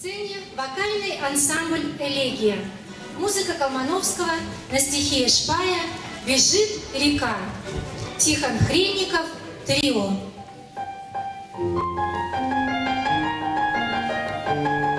сцене вокальный ансамбль «Элегия». Музыка Колмановского на стихи Шпая. «Бежит река». Тихон Хренников, трио. Thank you.